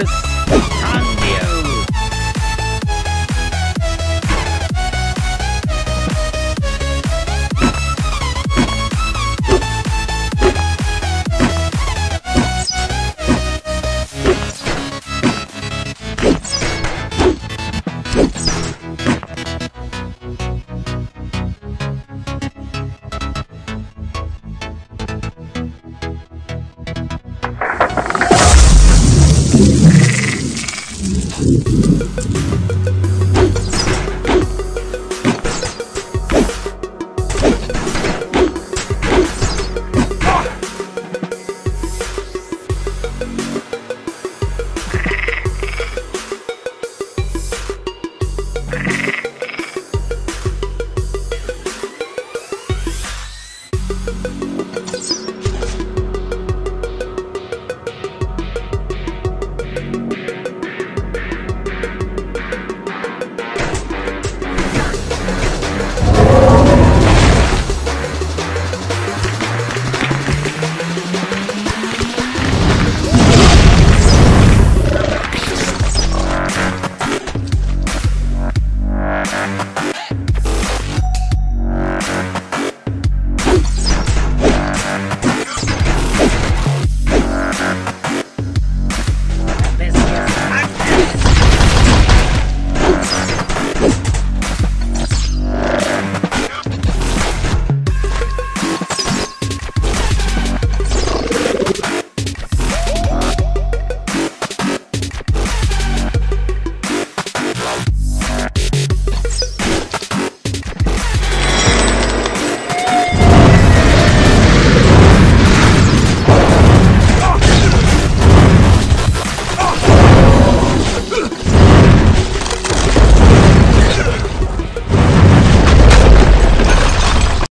Dios es santo.